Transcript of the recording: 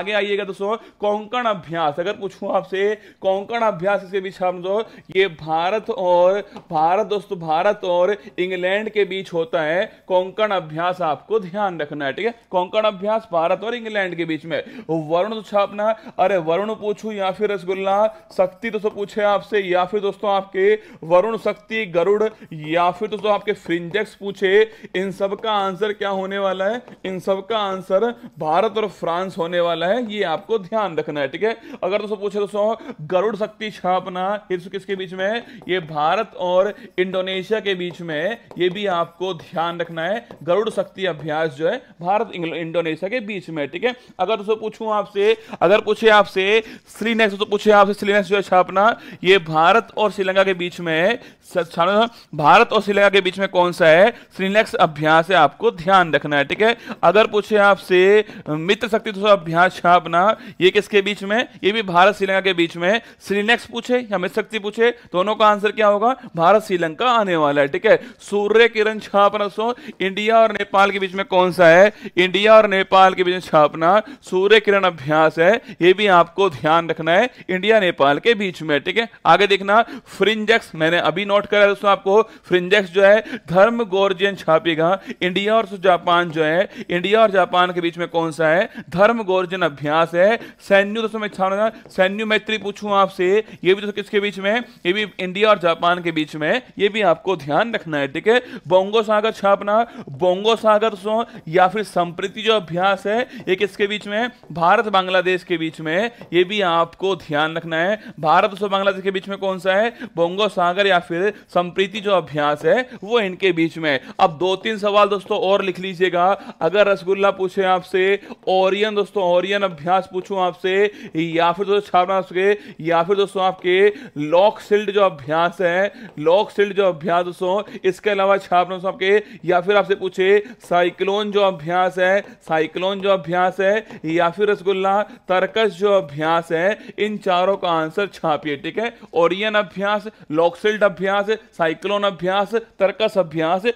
आगे आइएगा दोस्तों, कोंकण अभ्यास। अगर पूछूँ आपसे, कोंकण अभ्यास इसके बीच हम जो, ये भारत और, भारत दोस्तों, भारत और इंग्लैंड के बीच होता है कोंकण अभ्यास। आपको ध्यान रखना है, ठीक है? कोंकण अभ्यास भारत और इंग्लैंड के बीच में। वरुण तो छापना अरे, वरुण पूछू या फिर रसगुल्ला? शक्ति, दोस्तों, पूछे आपसे, या फिर, दोस्तों, आपके वरुण शक्ति, गरुड़, या फिर, दोस्तों, आपके फ्रिंजेक्स पूछे, इन सब का आंसर क्या होने वाला है? इन सब का आंसर भारत और फ्रांस होने वाला वाला है, ये आपको ध्यान रखना है, ठीक है? अगर दोस्तों पूछे दोस्तों, गरुड़ शक्ति छापना किसके बीच में है? ये भारत और इंडोनेशिया के बीच में ये भी आपको ध्यान रखना है। गरुड़ शक्ति अभ्यास जो है, भारत इंडोनेशिया के बीच में ठीक है? अगर दोस्तों पूछूँ आपसे, अगर पूछे आपसे, श्रीनेक्स तो पूछे आपसे, श्रीनेक्स जो है छापना, ये भारत और श्रीलंका के बीच में है। भारत और श्रीलंका के बीच में कौन सा है? श्रीनेक्स अभ्यास है, आपको ध्यान रखना है, ठीक है? अगर पूछे आपसे, मित्र शक्ति तो अभ्यास छापना ये किसके बीच में? ये भी भारत श्रीलंका के बीच में श्रीनेक्स पूछे या मित्र शक्ति पूछे? दोनों का आंसर क्या होगा? भारत श्रीलंका आने वाला है, ठीक है? सूर्य किरण छापना सो इंडिया और नेपाल के बीच में कौन सा है? इंडिया और नेपाल के बीच में छापना सूर्य किरण अभ्यास है, ये भी आपको ध्यान रखना है, इंडिया नेपाल के बीच में, ठीक है? आगे देखना, फ्रिंजेक्स, मैंने अभी नोट करा दोस्तों आपको, फ्रिंजेक्स जो है, धर्म गोर्जियन छापेगा। इंडिया और जापान जो है, इंडिया और जापान के बीच में कौन सा है? धर्म गोर्जन अभ्यास है। सैन्य दोस्तों मैं छाना सैन्य मैत्री पूछूँ आपसे, ये भी दोस्तों किसके बीच में? ये भी इंडिया और जापान के बीच में। ये भी आपको ध्यान रखना है, ठीक है? बोंगो सागर छापना, बोंगो सागर दोस्तों या फिर संप्रति जो अभ्यास है, ये किसके बीच में? भारत बांग्लादेश के बीच में। ये भी आपको ध्यान रखना है। भारत दोस्तों बांग्लादेश के बीच में कौन सा है? बोंगो सागर या फिर संप्रीति जो अभ्यास है, वो इनके बीच में। अब दो तीन सवाल दोस्तों और लिख लीजिएगा। अगर रसगुल्ला पूछे आपसे, ओरियन दोस्तों, ओरियन अभ्यास पूछूँ आपसे, या फिर दोस्तों छापना सके या फिर दोस्तों आपके लॉक सिल्ड जो अभ्यास है लॉक सिल्ड जो अभ्यास दोस्तों, इसके अलावा दोस्तों आपके, या फिर आपसे पूछे साइक्लोन जो अभ्यास है साइक्लोन जो अभ्यास है, या फिर रसगुल्ला, तर्कस जो अभ्यास है, इन चारों का आंसर छापिए, ठीक है? ओरियन अभ्यास लॉकसिल्ड अभ्यास साइक्लोन अभ्यास, तर्कस अभ्यास